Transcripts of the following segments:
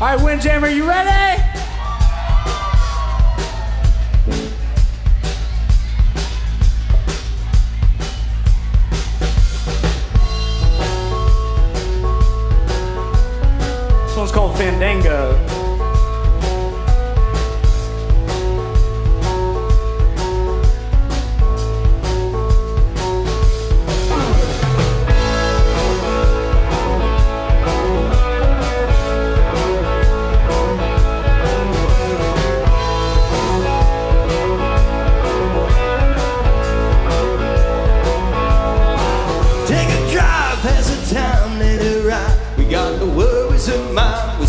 All right, Windjammer, you ready? This one's called Fandango.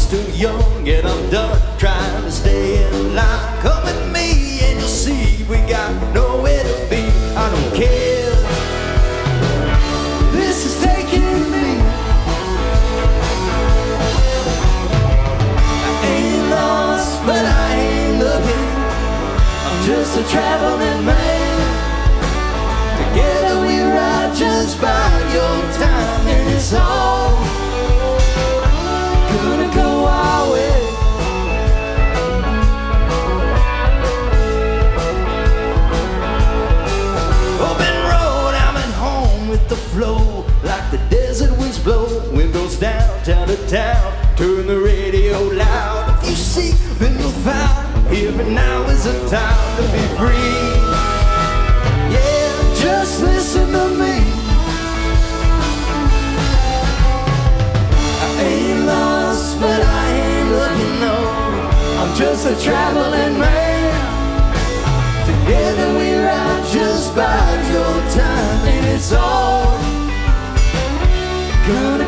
too young and I'm done. Turn the radio loud. If you seek, then you'll find every now is a time to be free. Yeah, just listen to me. I ain't lost, but I ain't looking no. I'm just a traveling man. Together we ride just by your time, and it's all gonna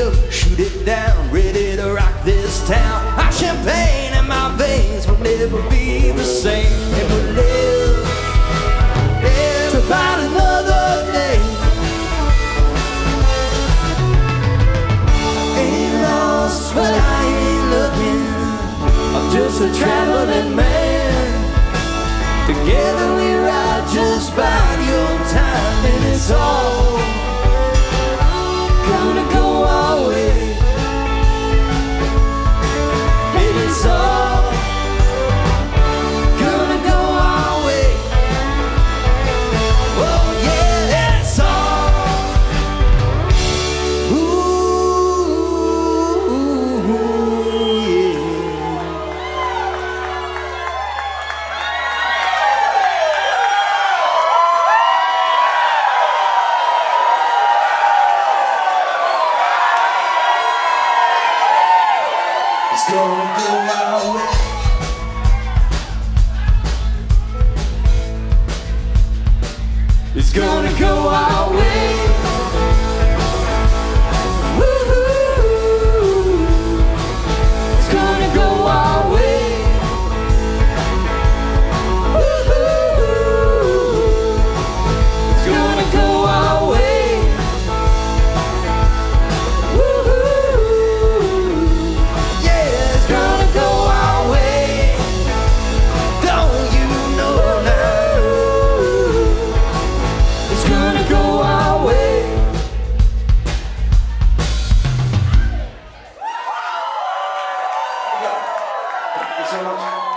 up, shoot it down. Way. It's gonna go our way. So much.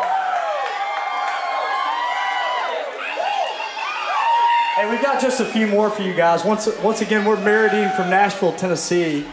Hey, we've got just a few more for you guys. Once, once again, we're Maradeen from Nashville, Tennessee.